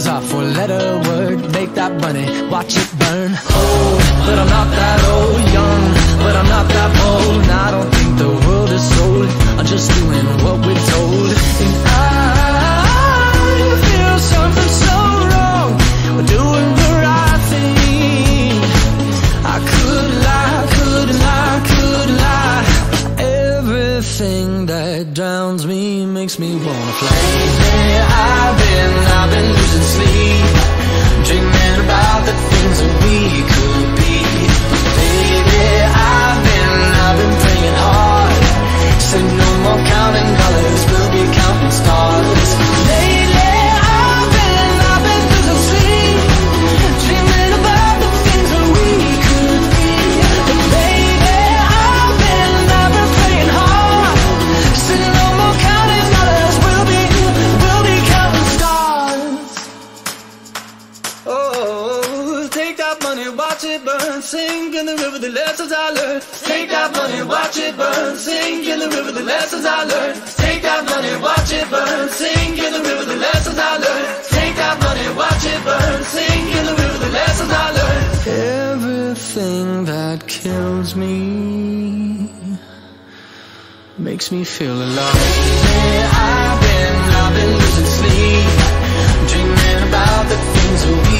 Is our four-letter word. Make that money, watch it burn. Old, but I'm not that old. Young, but I'm not that bold. And I don't think the world is sold. I'm just doing what we're told. And I feel something so wrong. We're doing the right thing. I could lie, could lie, could lie. Everything that drowns me makes me wanna. Lately, I've been, I've been losing sleep, Oh, take that money, watch it burn, sink in the river the lessons I learned. Take that money, watch it burn, sink in the river the lessons I learned. Take that money, watch it burn, sink in the river the lessons I learned. Take that money, watch it burn, sink in the river the lessons I learned. Everything that kills me makes me feel alive. I've been, I've been losing sleep, things we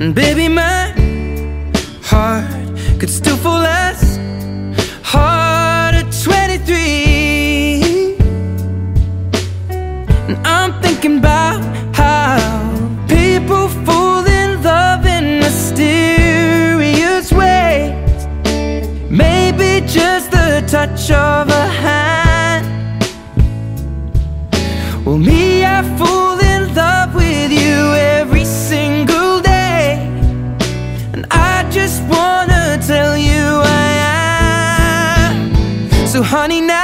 And baby, my heart could still fall as So, honey, now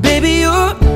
Baby, your